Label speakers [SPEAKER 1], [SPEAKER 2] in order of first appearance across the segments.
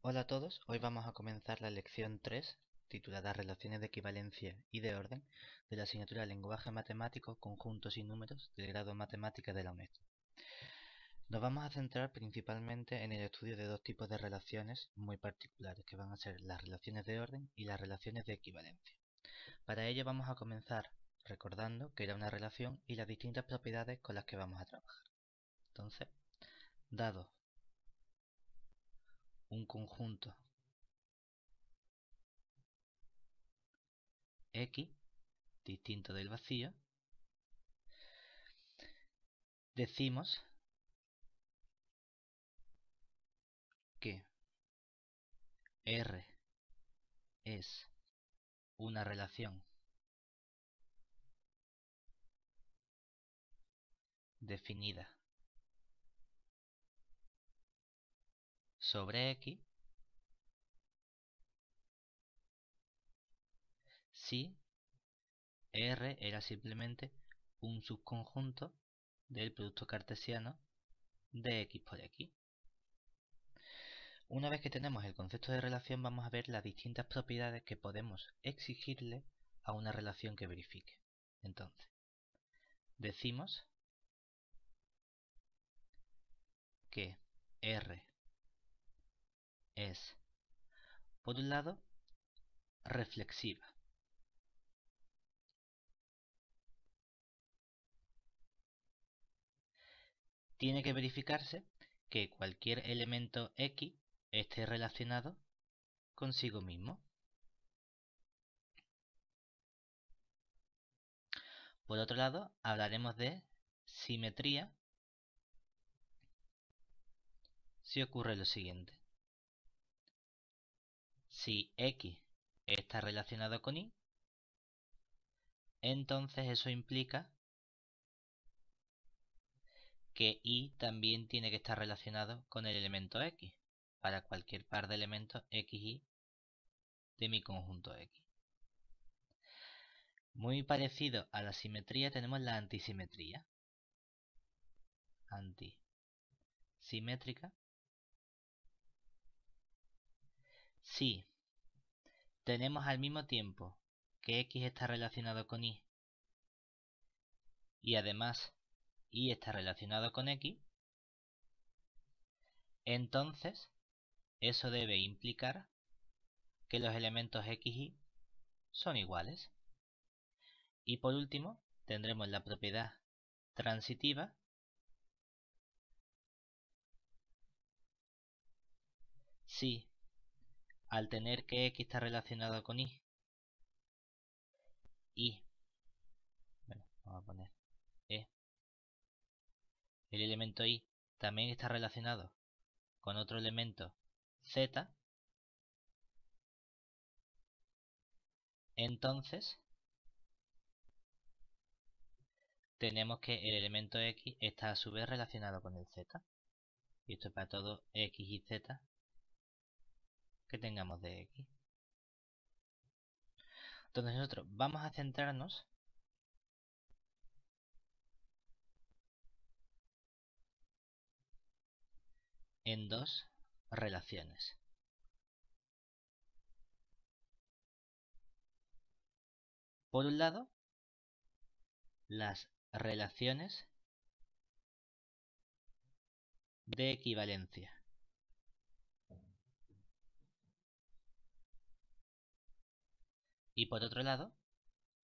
[SPEAKER 1] Hola a todos, hoy vamos a comenzar la lección 3, titulada Relaciones de equivalencia y de orden, de la asignatura Lenguaje Matemático, Conjuntos y Números del grado Matemática de la UNESCO. Nos vamos a centrar principalmente en el estudio de dos tipos de relaciones muy particulares, que van a ser las relaciones de orden y las relaciones de equivalencia. Para ello vamos a comenzar recordando que era una relación y las distintas propiedades con las que vamos a trabajar. Entonces, dado un conjunto. X distinto del vacío, decimos que R es una relación definida sobre X si R era simplemente un subconjunto del producto cartesiano de X por X. Una vez que tenemos el concepto de relación vamos a ver las distintas propiedades que podemos exigirle a una relación que verifique. Entonces, decimos que R es, por un lado, reflexiva. Tiene que verificarse que cualquier elemento X esté relacionado consigo mismo. Por otro lado, hablaremos de simetría si ocurre lo siguiente. Si X está relacionado con Y, entonces eso implica que Y también tiene que estar relacionado con el elemento X para cualquier par de elementos X y de mi conjunto X. Muy parecido a la simetría tenemos la antisimetría. Antisimétrica. Si tenemos al mismo tiempo que X está relacionado con Y y además Y está relacionado con X, entonces eso debe implicar que los elementos X y son iguales. Y por último, tendremos la propiedad transitiva si al tener que X está relacionado con Y y bueno, vamos a poner E. El elemento Y también está relacionado con otro elemento Z. Entonces tenemos que el elemento X está a su vez relacionado con el Z. Y esto es para todo X y Z que tengamos de X. Entonces nosotros vamos a centrarnos en dos relaciones. Por un lado, las relaciones de equivalencia. Y por otro lado,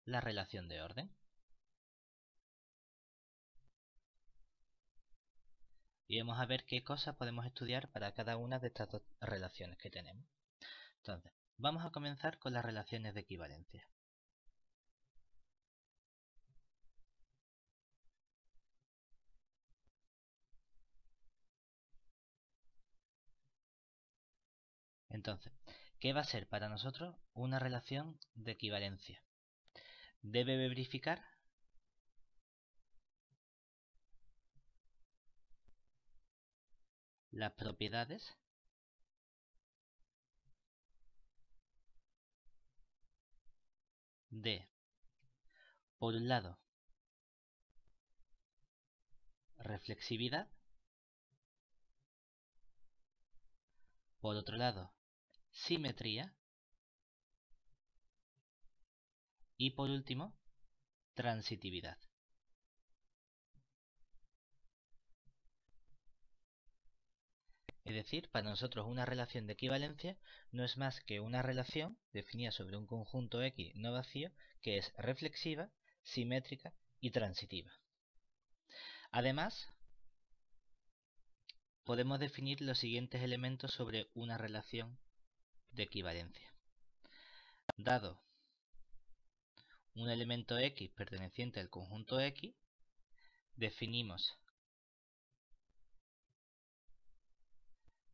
[SPEAKER 1] la relación de orden. Y vamos a ver qué cosas podemos estudiar para cada una de estas dos relaciones que tenemos. Entonces, vamos a comenzar con las relaciones de equivalencia. Entonces, ¿Qué va a ser para nosotros una relación de equivalencia? Debe verificar las propiedades de, por un lado, reflexividad, Por otro lado, simetría. Y por último, transitividad. Es decir, para nosotros una relación de equivalencia no es más que una relación definida sobre un conjunto X no vacío que es reflexiva, simétrica y transitiva. Además, podemos definir los siguientes elementos sobre una relación de equivalencia. Dado un elemento X perteneciente al conjunto X, definimos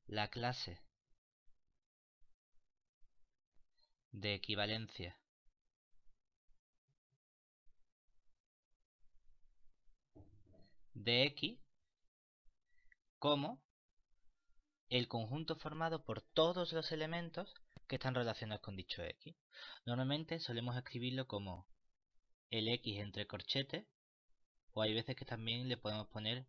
[SPEAKER 1] la clase de equivalencia de X como el conjunto formado por todos los elementos que están relacionados con dicho X. Normalmente solemos escribirlo como el X entre corchetes o hay veces que también le podemos poner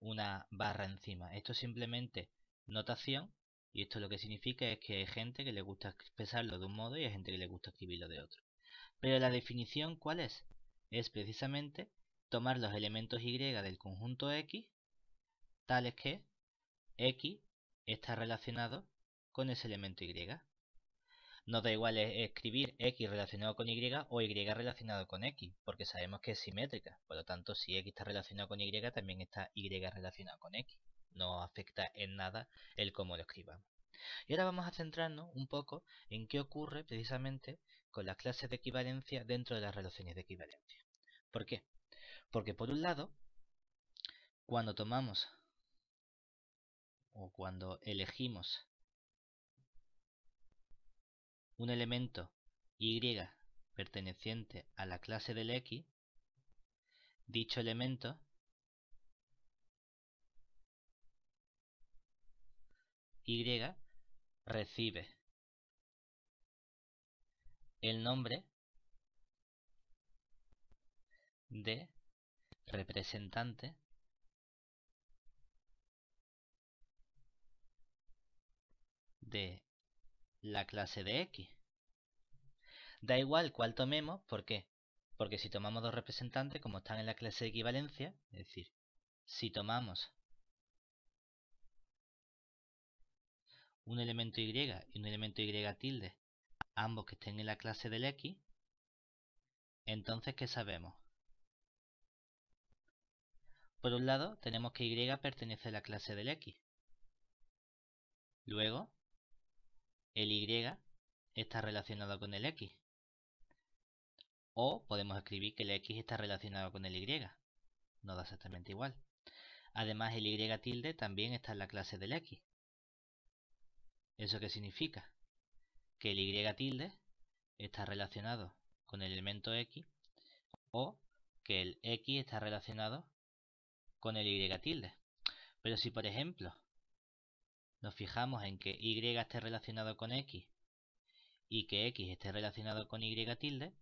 [SPEAKER 1] una barra encima. Esto simplemente notación y esto lo que significa es que hay gente que le gusta expresarlo de un modo y hay gente que le gusta escribirlo de otro. Pero la definición ¿cuál es? Es precisamente tomar los elementos Y del conjunto X tales que X está relacionado con ese elemento Y. Nos da igual escribir X relacionado con Y o Y relacionado con X, porque sabemos que es simétrica. Por lo tanto, si X está relacionado con Y, también está Y relacionado con X no afecta en nada el cómo lo escribamos. Y ahora vamos a centrarnos un poco en qué ocurre precisamente con las clases de equivalencia dentro de las relaciones de equivalencia. ¿Por qué? Porque por un lado, cuando tomamos o cuando elegimos un elemento y perteneciente a la clase del x, dicho elemento Y recibe el nombre de representante de la clase de X. Da igual cuál tomemos, ¿por qué? Porque si tomamos dos representantes, como están en la clase de equivalencia, es decir, si tomamos un elemento y y un elemento y tilde, ambos que estén en la clase del x, entonces ¿qué sabemos? Por un lado, tenemos que y pertenece a la clase del x. Luego, el y está relacionado con el x. O podemos escribir que el x está relacionado con el y. No da exactamente igual. Además, el y tilde también está en la clase del x. ¿Eso qué significa? Que el y tilde está relacionado con el elemento x o que el x está relacionado con el y tilde. Pero si por ejemplo nos fijamos en que y esté relacionado con x y que x esté relacionado con y tilde,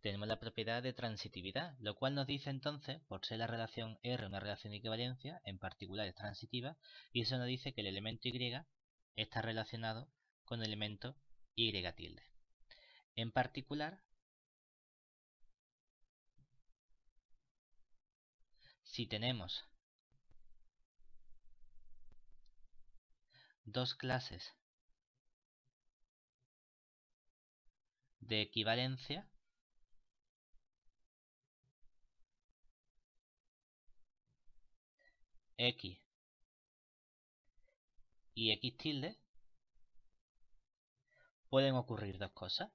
[SPEAKER 1] tenemos la propiedad de transitividad, lo cual nos dice entonces, por ser la relación R una relación de equivalencia, en particular es transitiva, y eso nos dice que el elemento y está relacionado con el elemento y tilde. En particular, si tenemos dos clases de equivalencia, X y x tilde, pueden ocurrir dos cosas.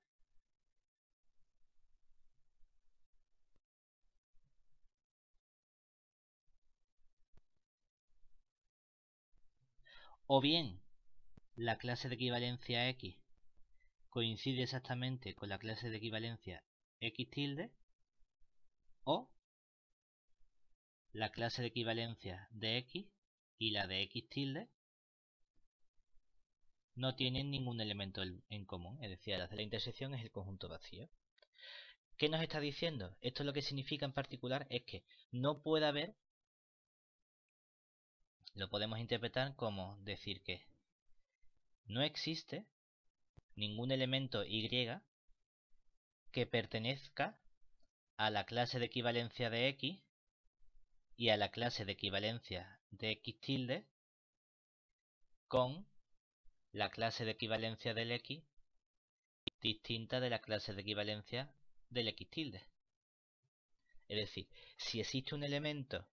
[SPEAKER 1] O bien la clase de equivalencia x coincide exactamente con la clase de equivalencia x tilde o la clase de equivalencia de x y la de x tilde no tienen ningún elemento en común, es decir, la de la intersección es el conjunto vacío. ¿Qué nos está diciendo? Esto lo que significa en particular es que no puede haber, lo podemos interpretar como decir que no existe ningún elemento y que pertenezca a la clase de equivalencia de x y a la clase de equivalencia de x tilde con la clase de equivalencia del x distinta de la clase de equivalencia del x tilde. Es decir, si existe un elemento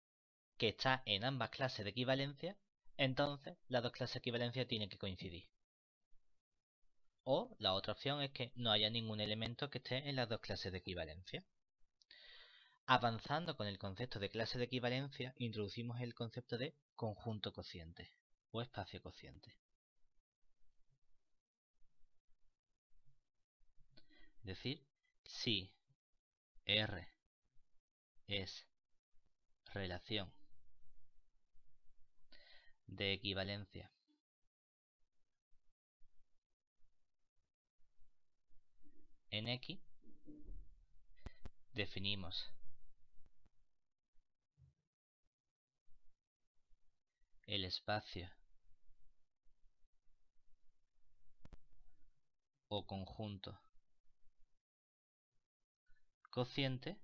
[SPEAKER 1] que está en ambas clases de equivalencia, entonces las dos clases de equivalencia tienen que coincidir. O la otra opción es que no haya ningún elemento que esté en las dos clases de equivalencia. Avanzando con el concepto de clase de equivalencia, introducimos el concepto de conjunto cociente o espacio cociente. Es decir, si R es relación de equivalencia en X, definimos. El espacio. O conjunto. Cociente.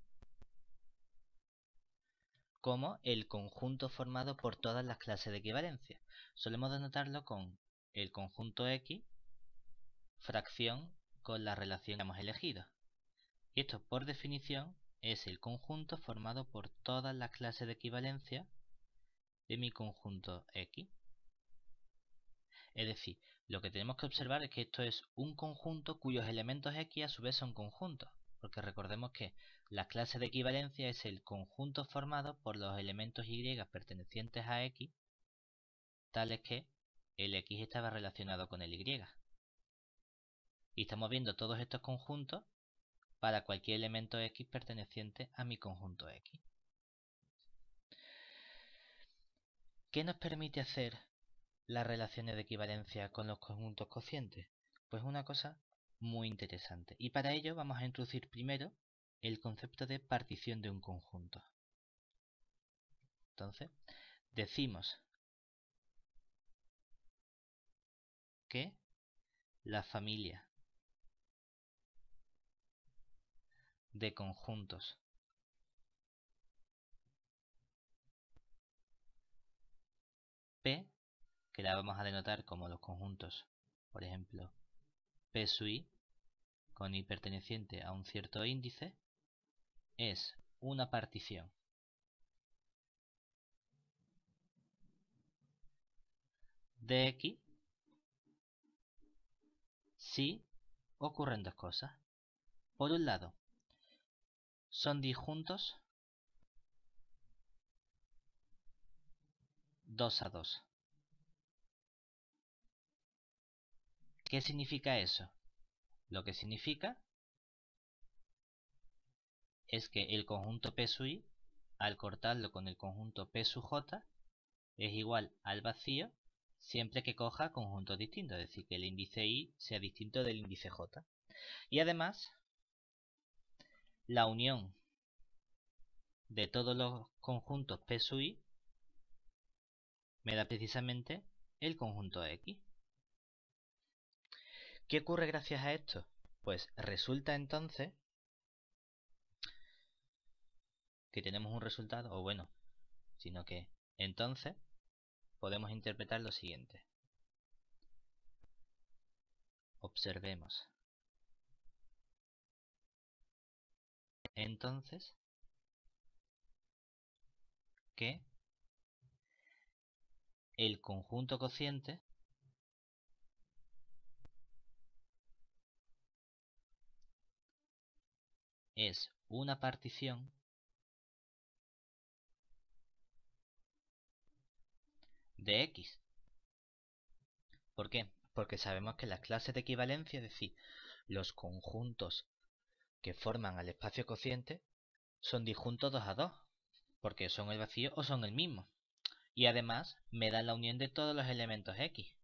[SPEAKER 1] Como el conjunto formado por todas las clases de equivalencia. Solemos denotarlo con el conjunto X fracción con la relación que hemos elegido. Y esto por definición es el conjunto formado por todas las clases de equivalencia de mi conjunto X. Es decir, lo que tenemos que observar es que esto es un conjunto cuyos elementos X a su vez son conjuntos. Porque recordemos que la clase de equivalencia es el conjunto formado por los elementos Y pertenecientes a X, tales que el X estaba relacionado con el Y. Y estamos viendo todos estos conjuntos para cualquier elemento X perteneciente a mi conjunto X. ¿Qué nos permite hacer las relaciones de equivalencia con los conjuntos cocientes? Pues una cosa muy interesante. Y para ello vamos a introducir primero el concepto de partición de un conjunto. Entonces, decimos que la familia de conjuntos. P, que la vamos a denotar como los conjuntos, por ejemplo, P sub i, con i perteneciente a un cierto índice, es una partición. De x si ocurren dos cosas. Por un lado, son disjuntos 2 a 2. ¿Qué significa eso? Lo que significa es que el conjunto P sub i, al cortarlo con el conjunto P sub j, es igual al vacío siempre que coja conjuntos distintos, es decir, que el índice i sea distinto del índice j. Y además, la unión de todos los conjuntos P sub i me da precisamente el conjunto X. ¿Qué ocurre gracias a esto? Pues resulta entonces que tenemos un resultado, o bueno, sino que entonces podemos interpretar lo siguiente. Observemos. Entonces, que el conjunto cociente es una partición de X. ¿Por qué? Porque sabemos que las clases de equivalencia, es decir, los conjuntos que forman al espacio cociente, son disjuntos 2 a 2, porque son el vacío o son el mismo. Y además me dan la unión de todos los elementos X.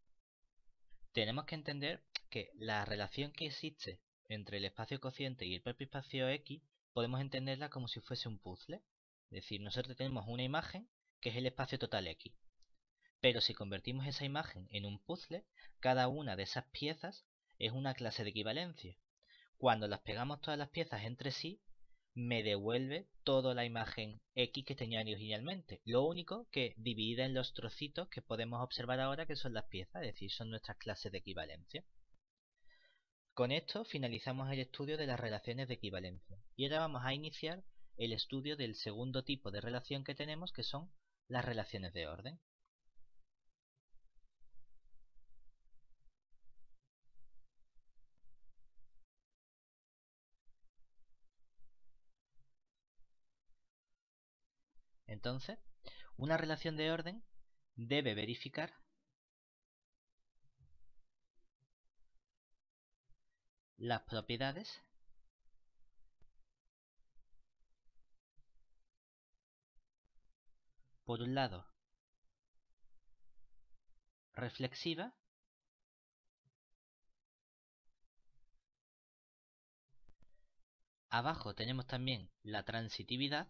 [SPEAKER 1] Tenemos que entender que la relación que existe entre el espacio cociente y el propio espacio X, podemos entenderla como si fuese un puzzle. Es decir, nosotros tenemos una imagen que es el espacio total X. Pero si convertimos esa imagen en un puzzle, cada una de esas piezas es una clase de equivalencia. Cuando las pegamos todas las piezas entre sí, me devuelve toda la imagen X que tenía originalmente. Lo único que dividida en los trocitos que podemos observar ahora que son las piezas, es decir, son nuestras clases de equivalencia. Con esto finalizamos el estudio de las relaciones de equivalencia. Y ahora vamos a iniciar el estudio del segundo tipo de relación que tenemos, que son las relaciones de orden. Entonces, una relación de orden debe verificar las propiedades por un lado reflexiva abajo tenemos también la transitividad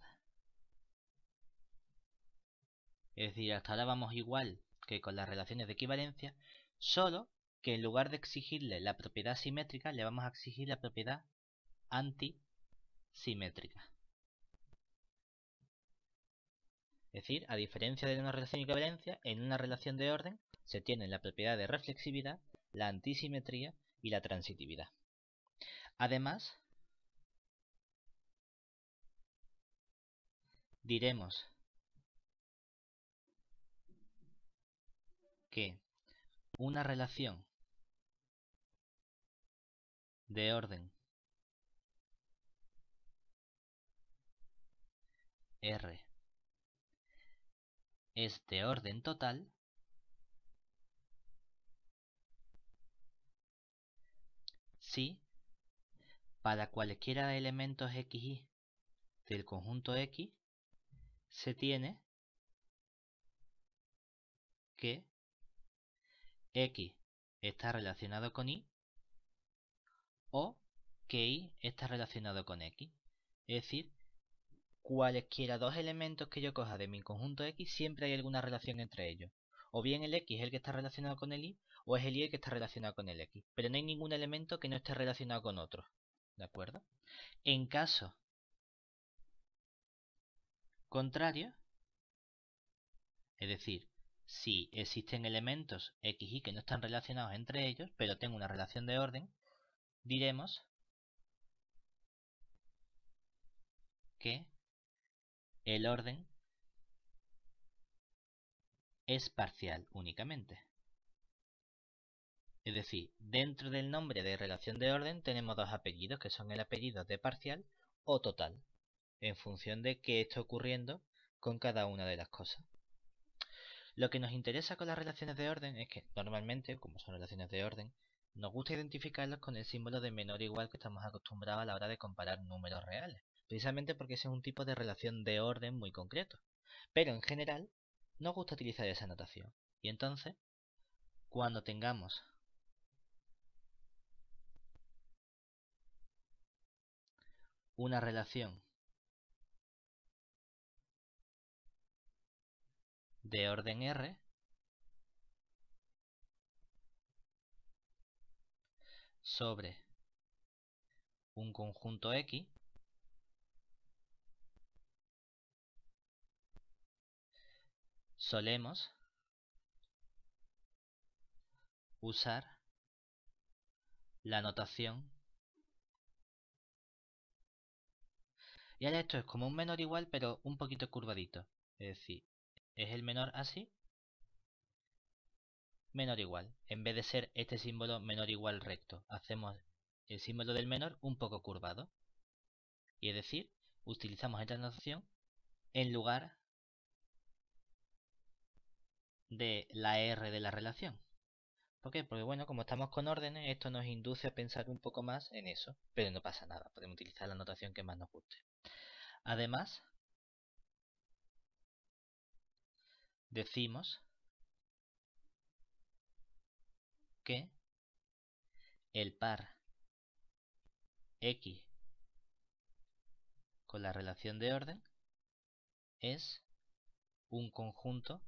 [SPEAKER 1] es decir, hasta ahora vamos igual que con las relaciones de equivalencia, solo que en lugar de exigirle la propiedad simétrica, le vamos a exigir la propiedad antisimétrica. Es decir, a diferencia de una relación de equivalencia, en una relación de orden se tienen la propiedad de reflexividad, la antisimetría y la transitividad. Además, diremos que una relación de orden R es de orden total si para cualquiera de elementos x del conjunto X se tiene que X está relacionado con Y o que Y está relacionado con X. Es decir, cualesquiera dos elementos que yo coja de mi conjunto X, siempre hay alguna relación entre ellos. O bien el X es el que está relacionado con el Y, o es el Y el que está relacionado con el X. Pero no hay ningún elemento que no esté relacionado con otro. ¿De acuerdo? En caso contrario, es decir, si existen elementos x y que no están relacionados entre ellos, pero tengo una relación de orden, diremos que el orden es parcial únicamente. Es decir, dentro del nombre de relación de orden tenemos dos apellidos que son el apellido de parcial o total, en función de qué está ocurriendo con cada una de las cosas. Lo que nos interesa con las relaciones de orden es que normalmente, como son relaciones de orden, nos gusta identificarlas con el símbolo de menor igual que estamos acostumbrados a la hora de comparar números reales, precisamente porque ese es un tipo de relación de orden muy concreto. Pero en general, nos gusta utilizar esa notación. Y entonces, cuando tengamos una relación de orden R. sobre un conjunto X. Solemos usar la notación. Y ahora esto es como un menor igual pero un poquito curvadito. Es decir es el menor así, menor igual. En vez de ser este símbolo menor igual recto, hacemos el símbolo del menor un poco curvado. Y es decir, utilizamos esta notación en lugar de la R de la relación. ¿Por qué? Porque bueno, como estamos con órdenes, esto nos induce a pensar un poco más en eso, pero no pasa nada, podemos utilizar la notación que más nos guste. Además, decimos que el par X con la relación de orden es un conjunto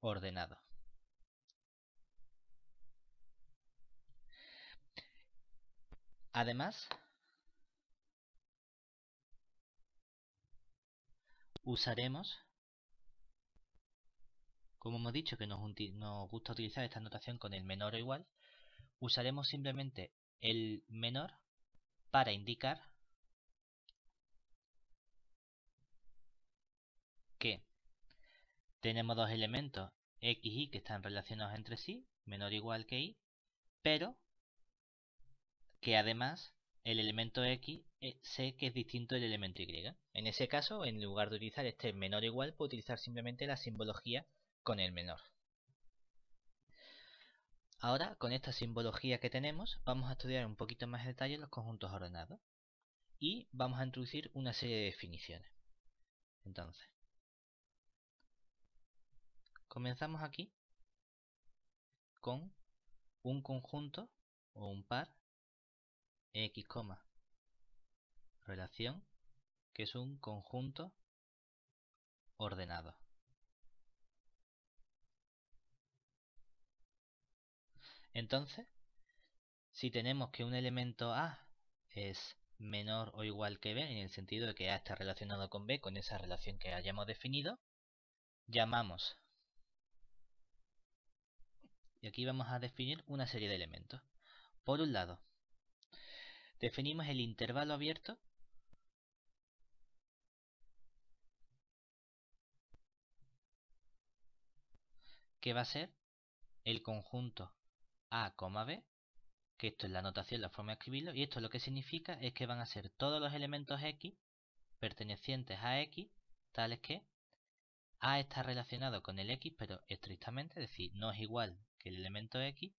[SPEAKER 1] ordenado. Además, usaremos, como hemos dicho que nos, gusta utilizar esta notación con el menor o igual, usaremos simplemente el menor para indicar que tenemos dos elementos x y y que están relacionados entre sí, menor o igual que y, pero que además el elemento x eh, sé que es distinto del elemento y. En ese caso, en lugar de utilizar este menor o igual, puedo utilizar simplemente la simbología con el menor. Ahora, con esta simbología que tenemos, vamos a estudiar un poquito más en detalle los conjuntos ordenados. Y vamos a introducir una serie de definiciones. Entonces, comenzamos aquí con un conjunto o un par x, relación, que es un conjunto ordenado. Entonces, si tenemos que un elemento A es menor o igual que B, en el sentido de que A está relacionado con B, con esa relación que hayamos definido, llamamos. Y aquí vamos a definir una serie de elementos. Por un lado, definimos el intervalo abierto que va a ser el conjunto A, B, que esto es la notación, la forma de escribirlo, y esto lo que significa es que van a ser todos los elementos X pertenecientes a X, tales que A está relacionado con el X, pero estrictamente, es decir, no es igual que el elemento X,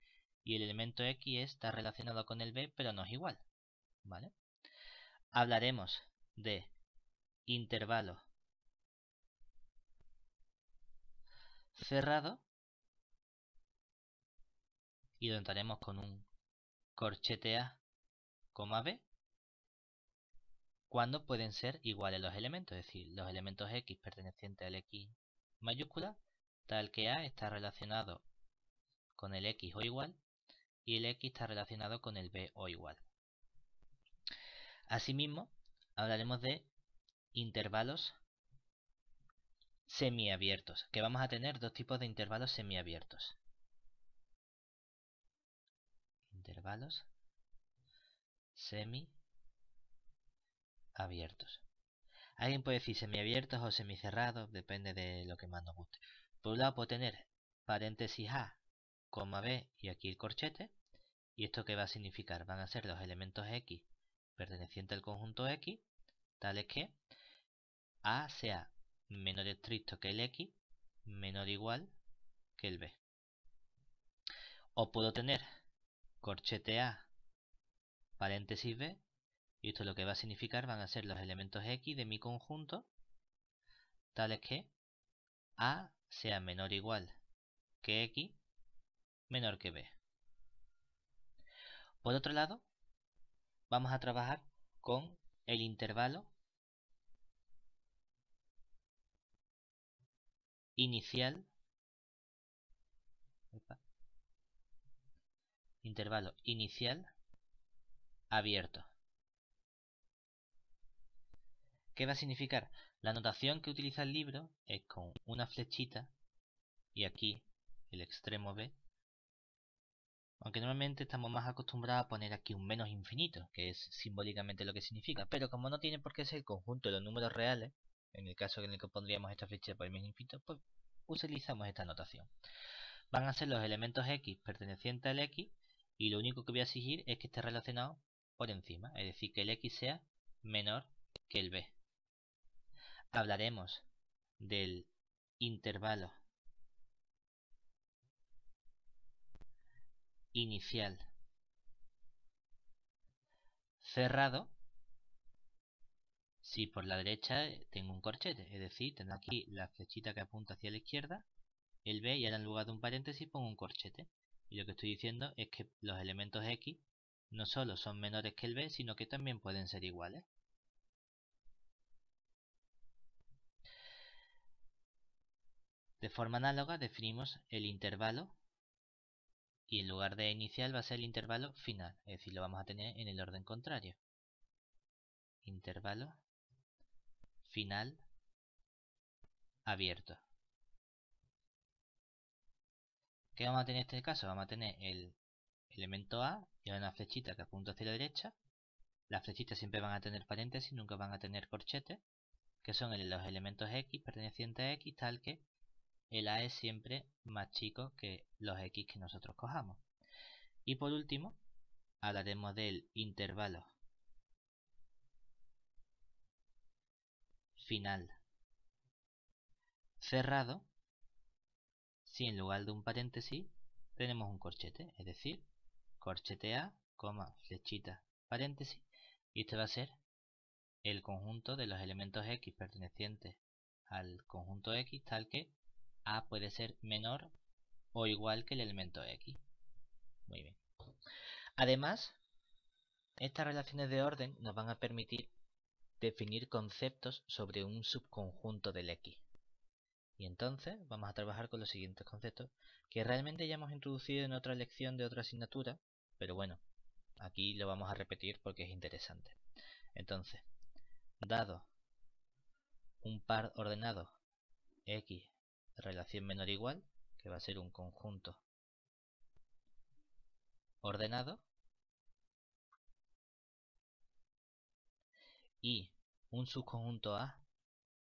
[SPEAKER 1] y el elemento X está relacionado con el B, pero no es igual. ¿Vale? Hablaremos de intervalo cerrado y lo entraremos con un corchete A, B, cuando pueden ser iguales los elementos, es decir, los elementos X pertenecientes al X mayúscula, tal que A está relacionado con el X o igual y el X está relacionado con el B o igual. Asimismo, hablaremos de intervalos semiabiertos, que vamos a tener dos tipos de intervalos semiabiertos. Intervalos semiabiertos. Alguien puede decir semiabiertos o semicerrados, depende de lo que más nos guste. Por un lado puedo tener paréntesis A, coma B y aquí el corchete. ¿Y esto qué va a significar? Van a ser los elementos X perteneciente al conjunto X, tales que A sea menor estricto que el X, menor o igual que el B. O puedo tener corchete A, paréntesis B, y esto lo que va a significar van a ser los elementos X de mi conjunto, tales que A sea menor o igual que X, menor que B. Por otro lado, vamos a trabajar con el intervalo inicial intervalo inicial abierto ¿Qué va a significar? La notación que utiliza el libro es con una flechita y aquí el extremo B aunque normalmente estamos más acostumbrados a poner aquí un menos infinito, que es simbólicamente lo que significa. Pero como no tiene por qué ser el conjunto de los números reales, en el caso en el que pondríamos esta flecha por el menos infinito, pues utilizamos esta notación. Van a ser los elementos x pertenecientes al x y lo único que voy a exigir es que esté relacionado por encima, es decir, que el x sea menor que el b. Hablaremos del intervalo inicial cerrado si por la derecha tengo un corchete, es decir, tengo aquí la flechita que apunta hacia la izquierda, el B y ahora en lugar de un paréntesis pongo un corchete. Y lo que estoy diciendo es que los elementos X no solo son menores que el B, sino que también pueden ser iguales. De forma análoga definimos el intervalo y en lugar de inicial va a ser el intervalo final, es decir, lo vamos a tener en el orden contrario. Intervalo final abierto. ¿Qué vamos a tener en este caso? Vamos a tener el elemento A y una flechita que apunta hacia la derecha. Las flechitas siempre van a tener paréntesis, nunca van a tener corchetes, que son los elementos X pertenecientes a X, tal que el A es siempre más chico que los X que nosotros cojamos. Y por último, hablaremos del intervalo final cerrado si en lugar de un paréntesis tenemos un corchete, es decir, corchete A, coma, flechita, paréntesis, y este va a ser el conjunto de los elementos X pertenecientes al conjunto X tal que A puede ser menor o igual que el elemento X. Muy bien. Además, estas relaciones de orden nos van a permitir definir conceptos sobre un subconjunto del X. Y entonces vamos a trabajar con los siguientes conceptos que realmente ya hemos introducido en otra lección de otra asignatura, pero bueno, aquí lo vamos a repetir porque es interesante. Entonces, dado un par ordenado x relación menor igual, que va a ser un conjunto ordenado, y un subconjunto A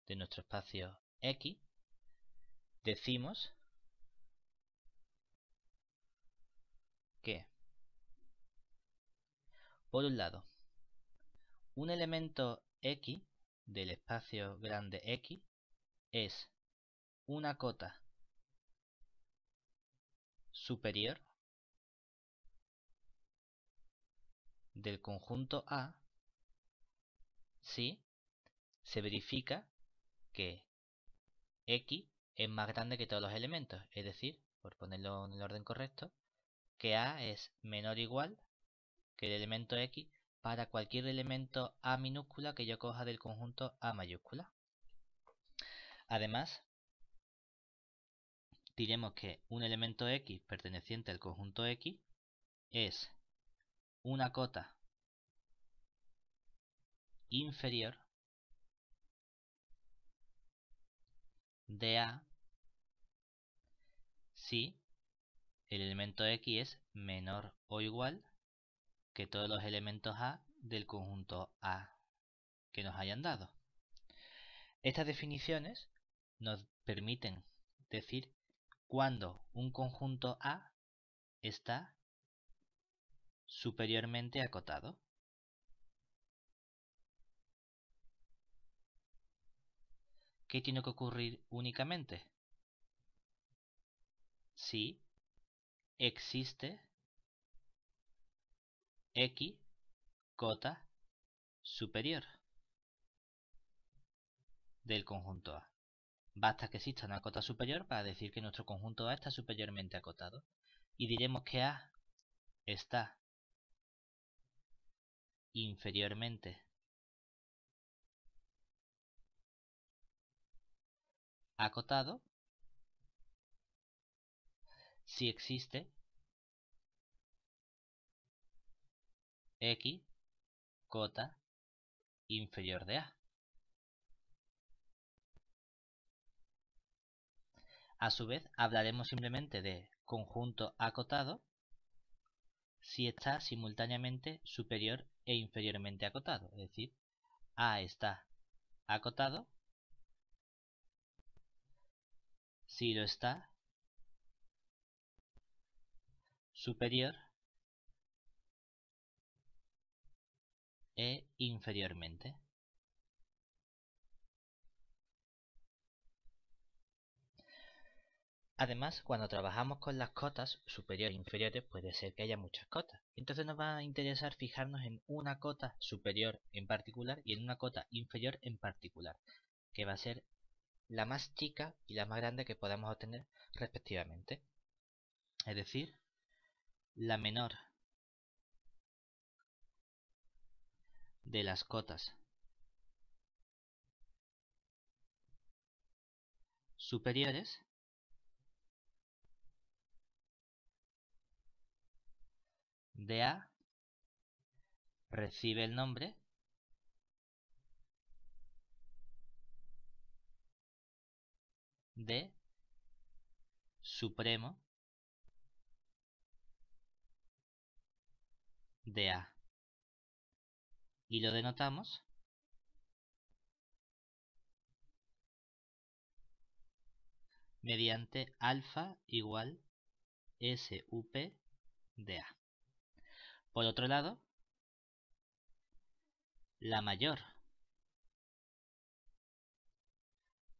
[SPEAKER 1] de nuestro espacio X, decimos que, por un lado, un elemento X del espacio grande X es una cota superior del conjunto A si se verifica que X es más grande que todos los elementos, es decir, por ponerlo en el orden correcto, que A es menor o igual que el elemento X para cualquier elemento A minúscula que yo coja del conjunto A mayúscula. Además, diremos que un elemento X perteneciente al conjunto X es una cota inferior de A si el elemento X es menor o igual que todos los elementos A del conjunto A que nos hayan dado. Estas definiciones nos permiten decir cuando un conjunto A está superiormente acotado. ¿Qué tiene que ocurrir únicamente? Si existe X cota superior del conjunto A. Basta que exista una cota superior para decir que nuestro conjunto A está superiormente acotado. Y diremos que A está inferiormente acotado si existe x cota inferior de A. A su vez, hablaremos simplemente de conjunto acotado si está simultáneamente superior e inferiormente acotado. Es decir, A está acotado si lo está superior e inferiormente. Además, cuando trabajamos con las cotas superiores e inferiores, puede ser que haya muchas cotas. Entonces nos va a interesar fijarnos en una cota superior en particular y en una cota inferior en particular, que va a ser la más chica y la más grande que podamos obtener respectivamente. Es decir, la menor de las cotas superiores de A recibe el nombre de supremo de A. Y lo denotamos mediante alfa igual SUP de A. Por otro lado, la mayor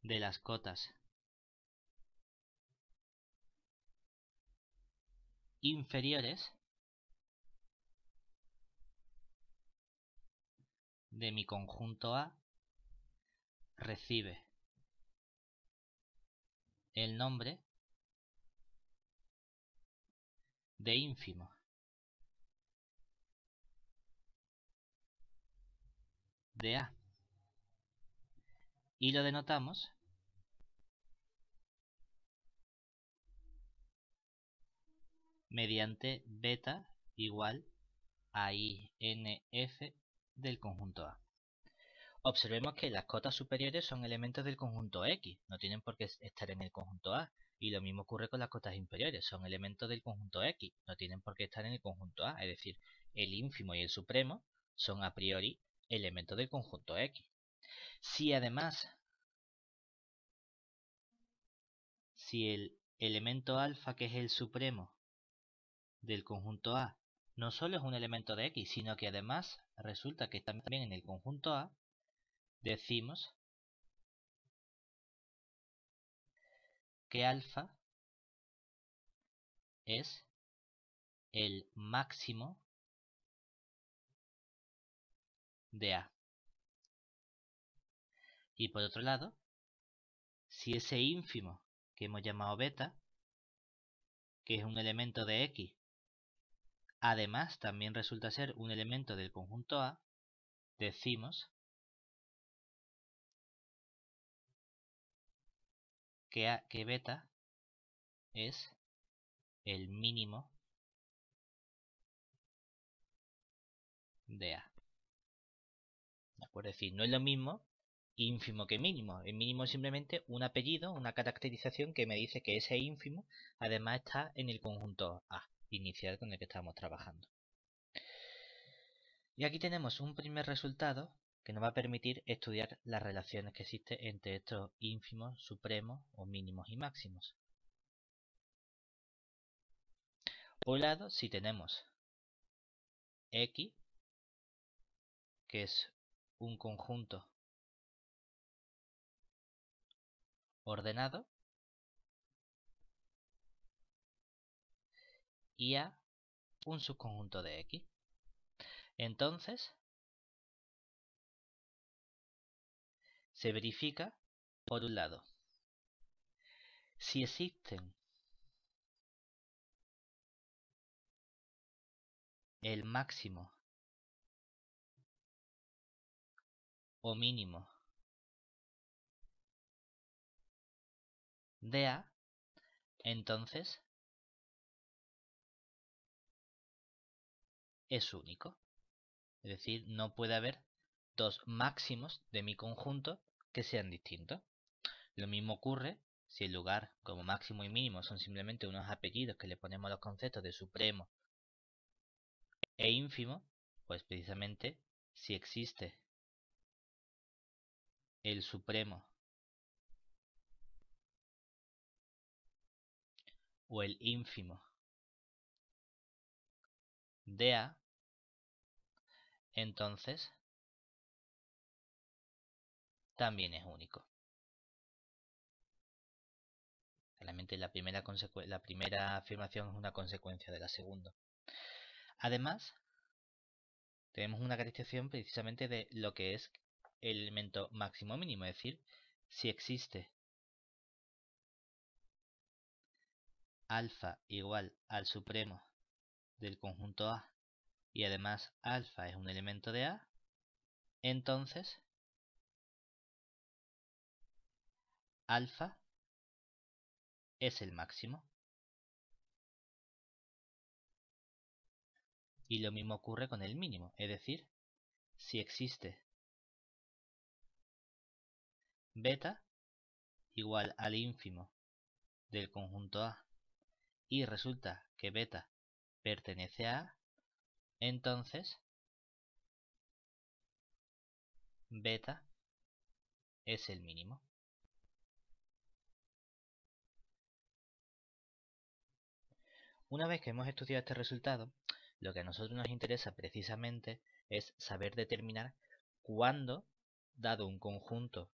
[SPEAKER 1] de las cotas inferiores de mi conjunto A recibe el nombre de ínfimo. De A. Y lo denotamos mediante beta igual a INF del conjunto A. Observemos que las cotas superiores son elementos del conjunto X, no tienen por qué estar en el conjunto A. Y lo mismo ocurre con las cotas inferiores, son elementos del conjunto X, no tienen por qué estar en el conjunto A. Es decir, el ínfimo y el supremo son a priori elementos del conjunto X. Si además, si el elemento alfa, que es el supremo del conjunto A, no solo es un elemento de X, sino que además resulta que también en el conjunto A, decimos que alfa es el máximo de A. Y por otro lado, si ese ínfimo que hemos llamado beta, que es un elemento de X, además también resulta ser un elemento del conjunto A, decimos que, beta es el mínimo de A. Es decir, no es lo mismo ínfimo que mínimo. El mínimo es simplemente un apellido, una caracterización que me dice que ese ínfimo además está en el conjunto A inicial con el que estamos trabajando. Y aquí tenemos un primer resultado que nos va a permitir estudiar las relaciones que existen entre estos ínfimos, supremos o mínimos y máximos. Por un lado, si tenemos X, que es un conjunto. Ordenado, y A un subconjunto de X. Entonces, se verifica, por un lado, si existen el máximo o mínimo de A, entonces es único. Es decir, no puede haber dos máximos de mi conjunto que sean distintos. Lo mismo ocurre si el lugar como máximo y mínimo son simplemente unos apellidos que le ponemos los conceptos de supremo e ínfimo, pues precisamente si existe el supremo o el ínfimo de A, entonces también es único. Realmente la primera, la primera afirmación es una consecuencia de la segunda. Además, tenemos una caracterización precisamente de lo que es el elemento máximo mínimo, es decir, si existe alfa igual al supremo del conjunto A y además alfa es un elemento de A, entonces alfa es el máximo. Y lo mismo ocurre con el mínimo, es decir, si existe beta igual al ínfimo del conjunto A y resulta que beta pertenece a A, entonces beta es el mínimo. Una vez que hemos estudiado este resultado, lo que a nosotros nos interesa precisamente es saber determinar cuándo, dado un conjunto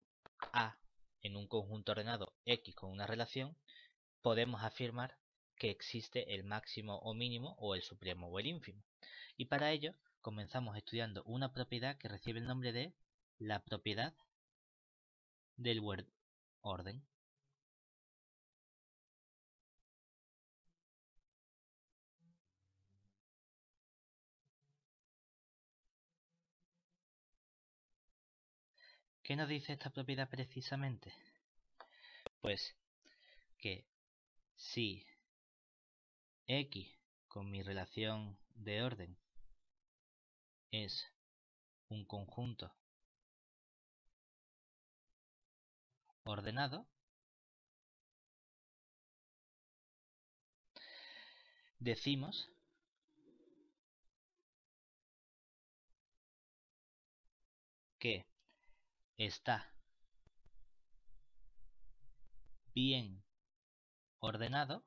[SPEAKER 1] A en un conjunto ordenado X con una relación, podemos afirmar que existe el máximo o mínimo o el supremo o el ínfimo. Y para ello comenzamos estudiando una propiedad que recibe el nombre de la propiedad del orden. ¿Qué nos dice esta propiedad precisamente? Pues que si x con mi relación de orden es un conjunto ordenado, decimos que está. Bien. Ordenado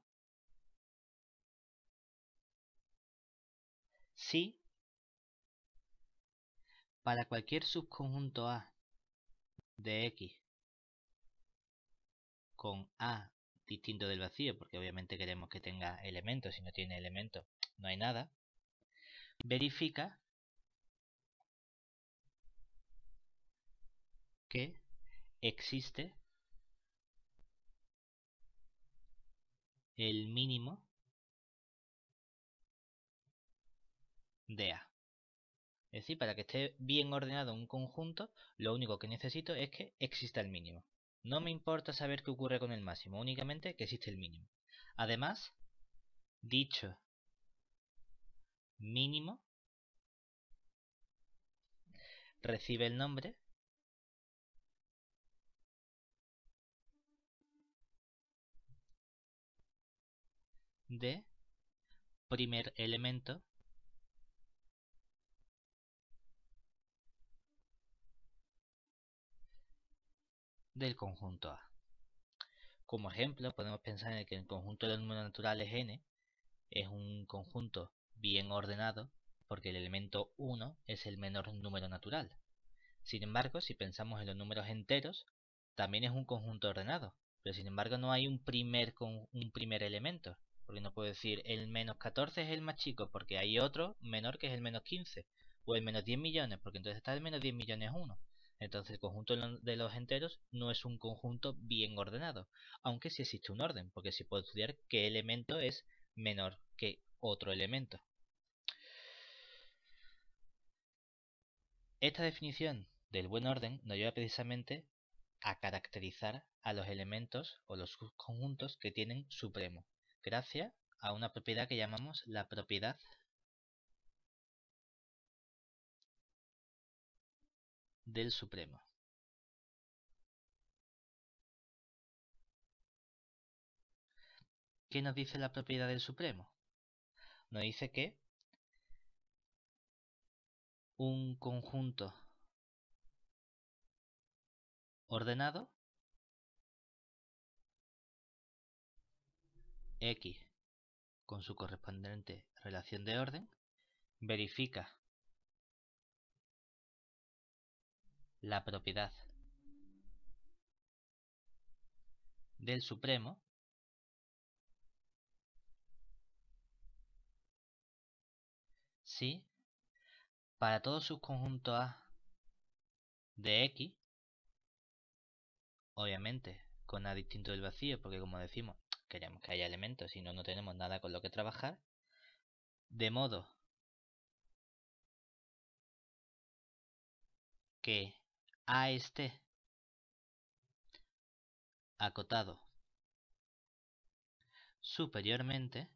[SPEAKER 1] si para cualquier subconjunto A de X con A distinto del vacío, porque obviamente queremos que tenga elementos, si no tiene elementos no hay nada, verifica que existe el mínimo de A. Es decir, para que esté bien ordenado un conjunto, lo único que necesito es que exista el mínimo. No me importa saber qué ocurre con el máximo, únicamente que existe el mínimo. Además, dicho mínimo recibe el nombre de primer elemento del conjunto A. Como ejemplo, podemos pensar en que el conjunto de los números naturales n es un conjunto bien ordenado porque el elemento 1 es el menor número natural. Sin embargo, si pensamos en los números enteros, también es un conjunto ordenado, pero sin embargo no hay un primer, un primer elemento, porque no puedo decir el menos 14 es el más chico porque hay otro menor que es el menos 15, o el menos 10 millones, porque entonces está el menos 10 millones 1. Entonces el conjunto de los enteros no es un conjunto bien ordenado, aunque sí existe un orden, porque sí puedo estudiar qué elemento es menor que otro elemento. Esta definición del buen orden nos lleva precisamente a caracterizar a los elementos o los conjuntos que tienen supremo, gracias a una propiedad que llamamos la propiedad del Supremo. ¿Qué nos dice la propiedad del Supremo? Nos dice que un conjunto ordenado X con su correspondiente relación de orden verifica la propiedad del supremo si para todo subconjunto A de X, obviamente con A distinto del vacío, porque como decimos, queremos que haya elementos, si no, no tenemos nada con lo que trabajar, de modo que a este acotado superiormente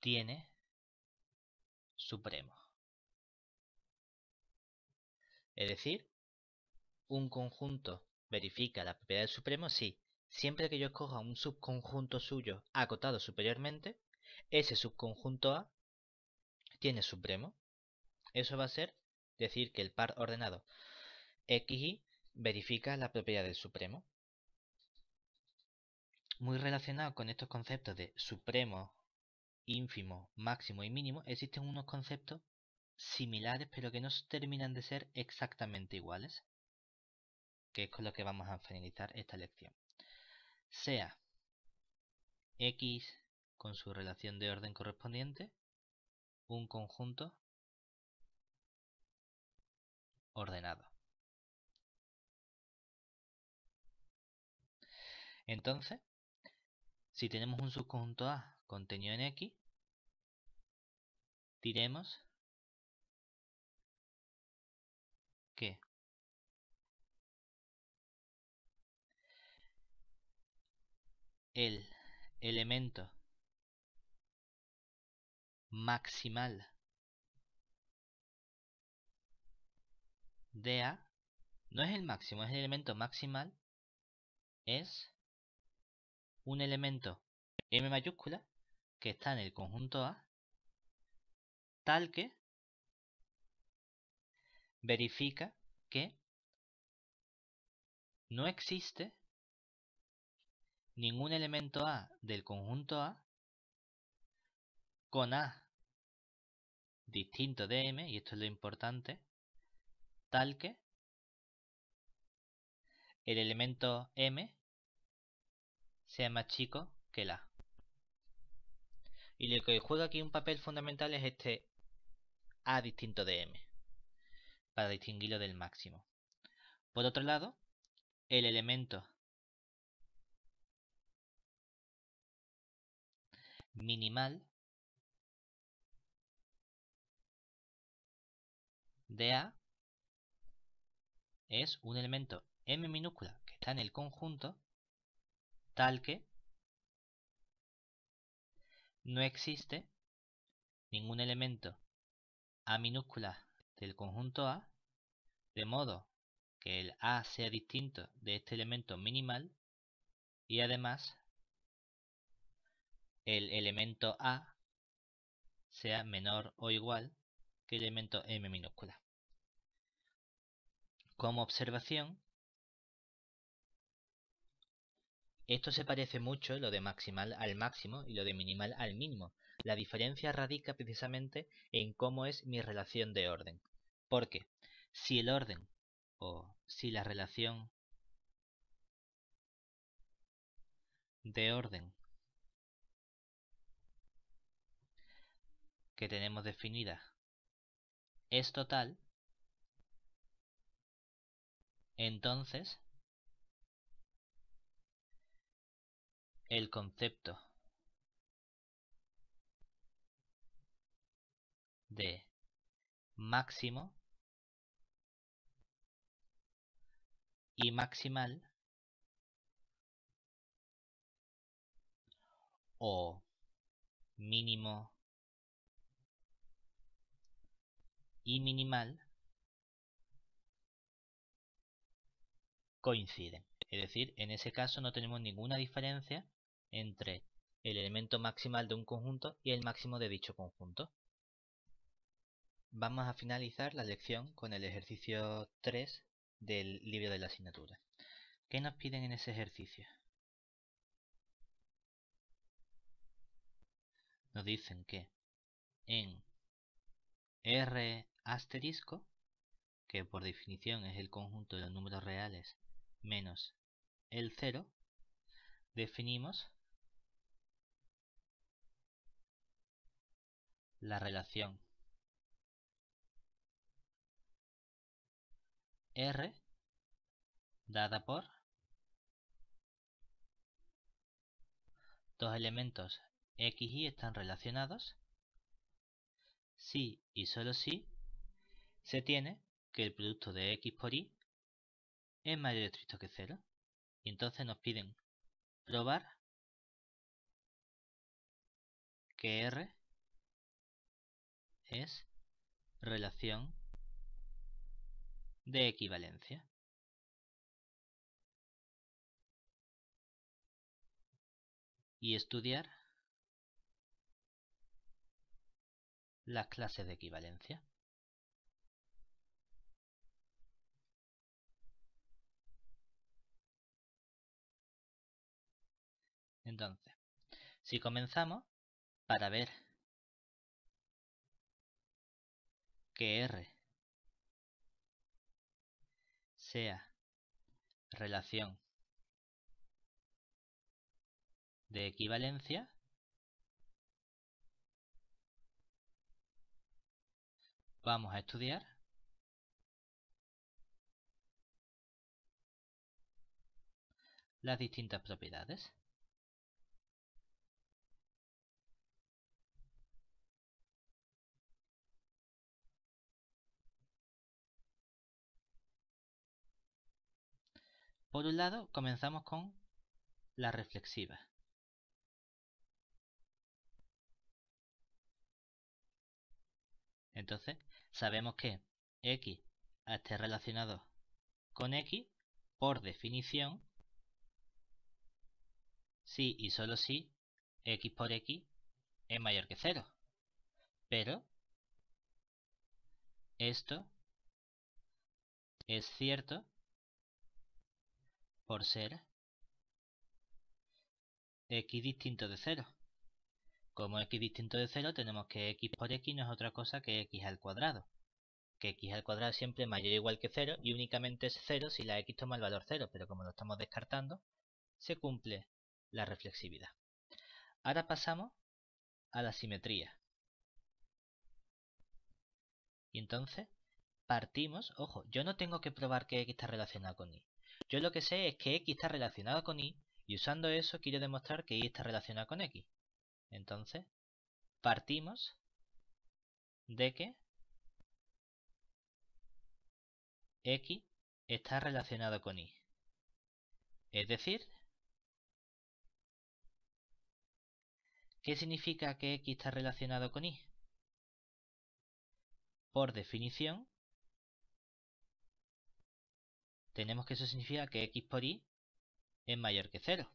[SPEAKER 1] tiene supremo. Es decir, un conjunto verifica la propiedad del supremo si siempre que yo escoja un subconjunto suyo acotado superiormente, ese subconjunto A tiene supremo. Eso va a ser decir que el par ordenado XY verifica la propiedad del supremo. Muy relacionado con estos conceptos de supremo, ínfimo, máximo y mínimo, existen unos conceptos similares pero que no terminan de ser exactamente iguales, que es con lo que vamos a finalizar esta lección. Sea X con su relación de orden correspondiente un conjunto ordenado. Entonces, si tenemos un subconjunto A contenido en X, diremos el elemento maximal de A no es el máximo, es el elemento maximal, es un elemento M mayúscula que está en el conjunto A, tal que verifica que no existe ningún elemento A del conjunto A con A distinto de M, y esto es lo importante, tal que el elemento M sea más chico que el A. Y lo que juega aquí un papel fundamental es este A distinto de M, para distinguirlo del máximo. Por otro lado, el elemento minimal de A es un elemento M minúscula que está en el conjunto tal que no existe ningún elemento A minúscula del conjunto A de modo que el A sea distinto de este elemento minimal y además el elemento A sea menor o igual que el elemento M minúscula. Como observación, esto se parece mucho lo de maximal al máximo y lo de minimal al mínimo. La diferencia radica precisamente en cómo es mi relación de orden. Porque si el orden o si la relación de orden que tenemos definida es total, entonces el concepto de máximo y maximal o mínimo y minimal coinciden. Es decir, en ese caso no tenemos ninguna diferencia entre el elemento maximal de un conjunto y el máximo de dicho conjunto. Vamos a finalizar la lección con el ejercicio 3 del libro de la asignatura. ¿Qué nos piden en ese ejercicio? Nos dicen que en R asterisco, que por definición es el conjunto de los números reales menos el 0, definimos la relación R dada por dos elementos X y están relacionados si y solo si se tiene que el producto de x por y es mayor o estricto que 0. Y entonces nos piden probar que R es relación de equivalencia. Y estudiar las clases de equivalencia. Entonces, si comenzamos para ver que R sea relación de equivalencia, vamos a estudiar las distintas propiedades. Por un lado, comenzamos con la reflexiva. Entonces, sabemos que x esté relacionado con x, por definición, si y solo si x por x es mayor que 0. Pero esto es cierto por ser x distinto de 0. Como x distinto de 0 tenemos que x por x no es otra cosa que x al cuadrado. Que x al cuadrado siempre es mayor o igual que 0 y únicamente es 0 si la x toma el valor 0, pero como lo estamos descartando, se cumple la reflexividad. Ahora pasamos a la simetría. Y entonces partimos, ojo, yo no tengo que probar que x está relacionado con y. Yo lo que sé es que x está relacionado con y y usando eso quiero demostrar que y está relacionado con x. Entonces, partimos de que x está relacionado con y. Es decir, ¿qué significa que x está relacionado con y? Por definición, tenemos que eso significa que x por y es mayor que 0.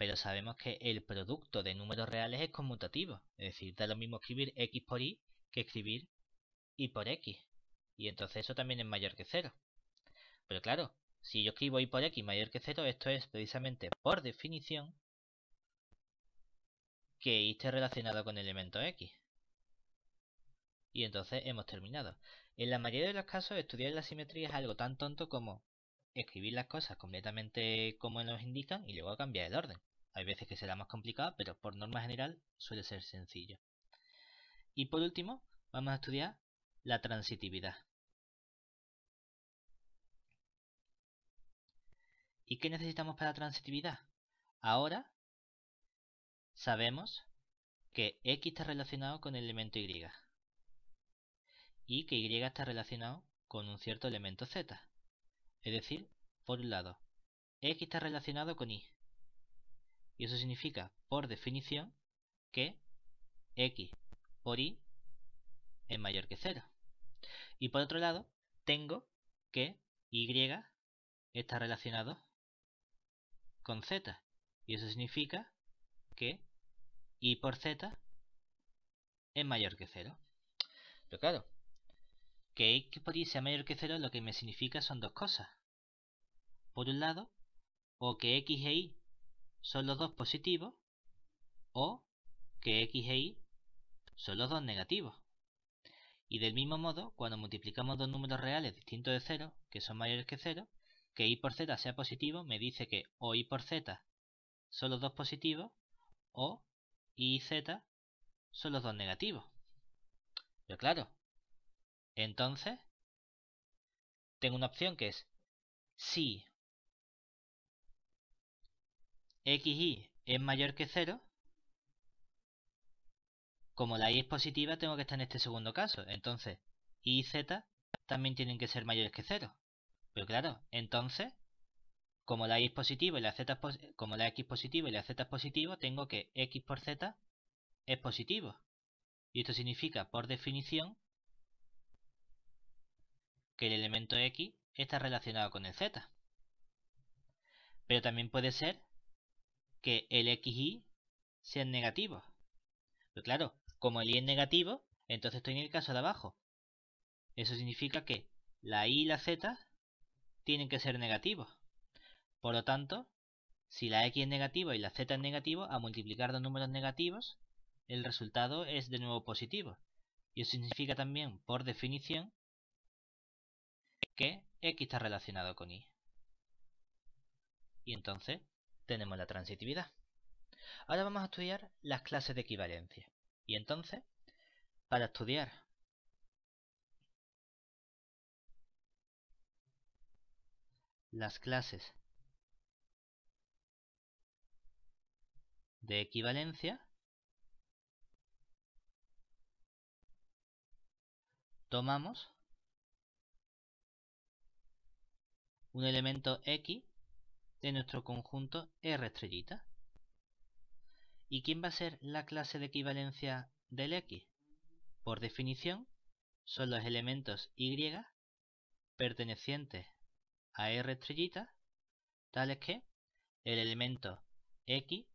[SPEAKER 1] Pero sabemos que el producto de números reales es conmutativo. Es decir, da lo mismo escribir x por y que escribir y por x. Y entonces eso también es mayor que 0. Pero claro, si yo escribo y por x mayor que 0, esto es precisamente por definición que y esté relacionado con el elemento x. Y entonces hemos terminado. En la mayoría de los casos, estudiar la simetría es algo tan tonto como escribir las cosas completamente como nos indican y luego cambiar el orden. Hay veces que será más complicado, pero por norma general suele ser sencillo. Y por último, vamos a estudiar la transitividad. ¿Y qué necesitamos para transitividad? Ahora sabemos que x está relacionado con el elemento y y que Y está relacionado con un cierto elemento Z. Es decir, por un lado, X está relacionado con Y. Y eso significa, por definición, que X por Y es mayor que 0. Y por otro lado, tengo que Y está relacionado con Z. Y eso significa que Y por Z es mayor que 0. Pero claro, que x por y sea mayor que 0 lo que me significa son dos cosas. Por un lado, o que x e y son los dos positivos, o que x e y son los dos negativos. Y del mismo modo, cuando multiplicamos dos números reales distintos de 0, que son mayores que 0, que y por z sea positivo me dice que o y por z son los dos positivos, o y y z son los dos negativos. Pero claro, entonces, tengo una opción que es si xy es mayor que 0, como la y es positiva, tengo que estar en este segundo caso. Entonces, y z también tienen que ser mayores que 0. Pero claro, entonces, como la y es positiva y la z como la x es positiva y la z es positivo, tengo que x por z es positivo. Y esto significa, por definición, que el elemento x está relacionado con el z. Pero también puede ser que el x y sean negativos. Pero claro, como el y es negativo, entonces estoy en el caso de abajo. Eso significa que la y y la z tienen que ser negativos. Por lo tanto, si la x es negativa y la z es negativo, a multiplicar dos números negativos, el resultado es de nuevo positivo. Y eso significa también, por definición, que x está relacionado con y. Y entonces tenemos la transitividad. Ahora vamos a estudiar las clases de equivalencia. Y entonces, para estudiar las clases de equivalencia, tomamos un elemento X de nuestro conjunto R estrellita. ¿Y quién va a ser la clase de equivalencia del X? Por definición, son los elementos Y pertenecientes a R estrellita, tales que el elemento X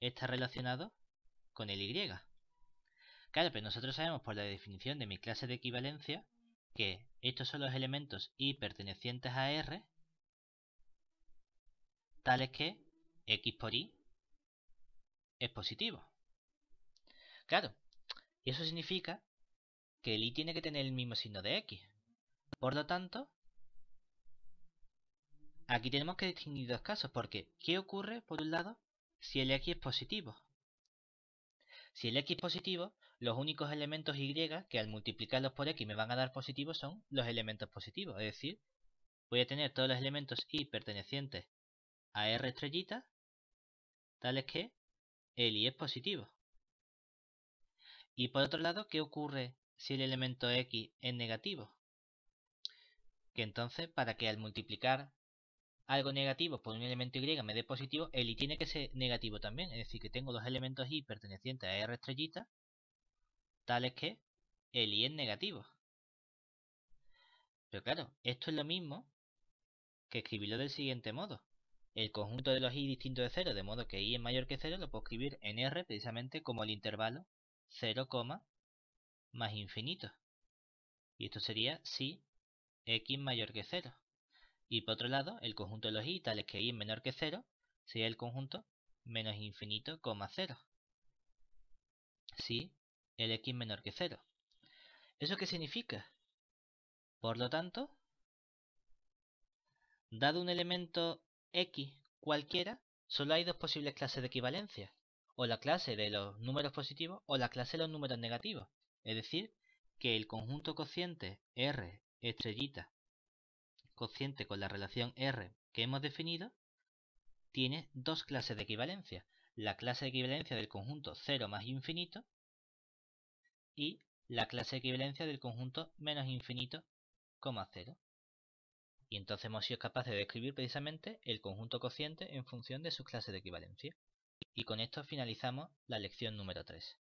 [SPEAKER 1] está relacionado con el Y. Claro, pero nosotros sabemos por la definición de mi clase de equivalencia que estos son los elementos Y pertenecientes a R tales que x por y es positivo. Claro, y eso significa que el y tiene que tener el mismo signo de x. Por lo tanto, aquí tenemos que distinguir dos casos, porque ¿qué ocurre, por un lado, si el x es positivo? Si el x es positivo, los únicos elementos y que al multiplicarlos por x me van a dar positivos son los elementos positivos. Es decir, voy a tener todos los elementos y pertenecientes a R estrellita, tales que el I es positivo. Y por otro lado, ¿qué ocurre si el elemento X es negativo? Que entonces, para que al multiplicar algo negativo por un elemento Y me dé positivo, el Y tiene que ser negativo también. Es decir, que tengo dos elementos Y pertenecientes a R estrellita, tales que el Y es negativo. Pero claro, esto es lo mismo que escribirlo del siguiente modo el conjunto de los i distinto de 0, de modo que i es mayor que 0, lo puedo escribir en R precisamente como el intervalo 0, más infinito. Y esto sería si x mayor que 0. Y por otro lado, el conjunto de los i, tales que i es menor que 0, sería el conjunto menos infinito, 0. Si el x menor que 0. ¿Eso qué significa? Por lo tanto, dado un elemento X cualquiera, solo hay dos posibles clases de equivalencia, o la clase de los números positivos o la clase de los números negativos. Es decir, que el conjunto cociente R estrellita cociente con la relación R que hemos definido tiene dos clases de equivalencia. La clase de equivalencia del conjunto 0 más infinito y la clase de equivalencia del conjunto menos infinito, 0 y entonces hemos sido capaces de describir precisamente el conjunto cociente en función de sus clases de equivalencia. Y con esto finalizamos la lección número 3.